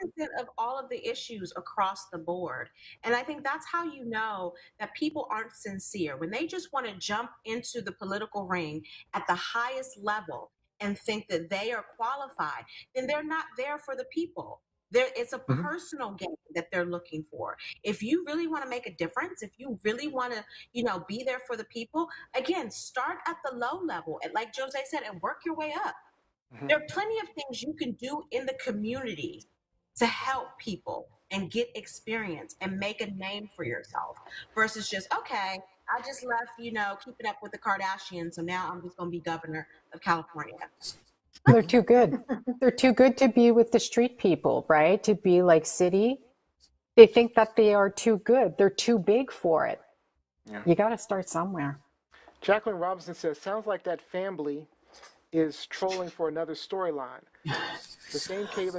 cognizant of all of the issues across the board. And I think that's how you know that people aren't sincere. When they just want to jump into the political ring at the highest level and think that they are qualified, then they're not there for the people. There, it's a Mhm. personal gain that they're looking for. If you really want to make a difference, if you really want to, you know, be there for the people, again, start at the low level, and like Jose said, and work your way up. Mhm. There are plenty of things you can do in the community to help people and get experience and make a name for yourself versus just, okay, I just left, you know, keeping up with the Kardashians, so now I'm just going to be governor of California. They're too good. They're too good to be with the street people, right? To be like city. They think that they are too good. They're too big for it. Yeah. You got to start somewhere. Jacqueline Robinson says, sounds like that family is trolling for another storyline. The same Caitlyn